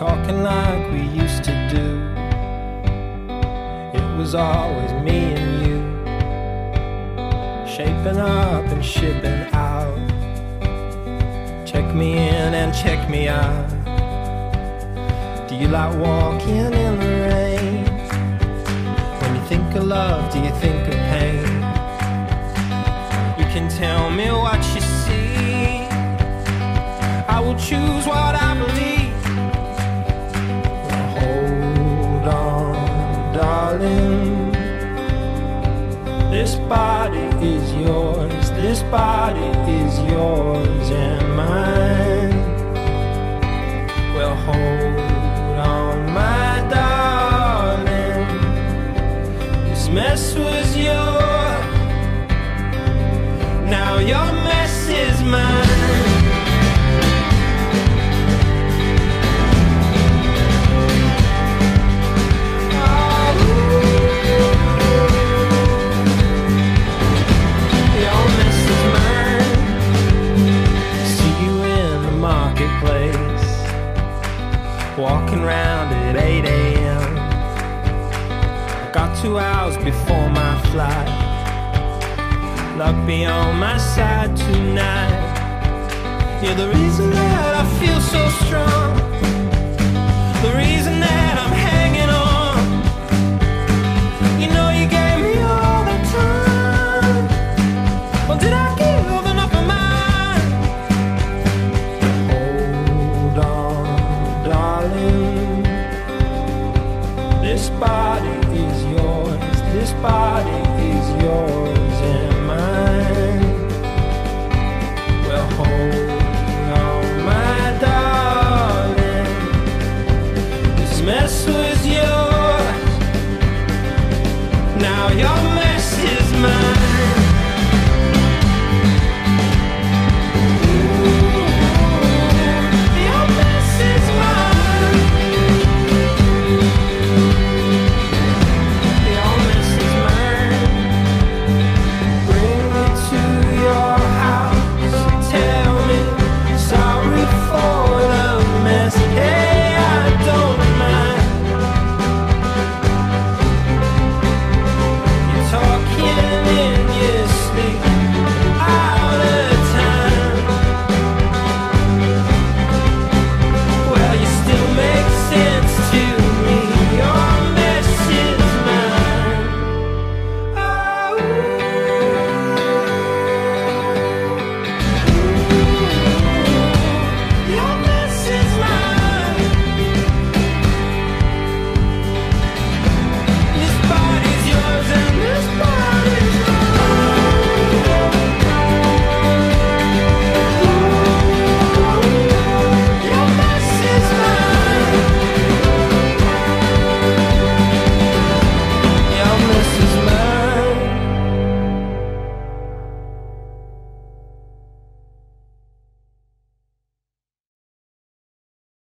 talking like we used to do. It was always me and you, shaping up and shipping out. Check me in and check me out. Do you like walking in the rain? When you think of love, do you think of pain? You can tell me what you see. I will choose what I believe. Darling. This body is yours. This body is yours and mine. Walking round at 8 a.m. Got two hours before my flight. Luck be on my side tonight. You're the reason that I feel so strong. now your mess is mine.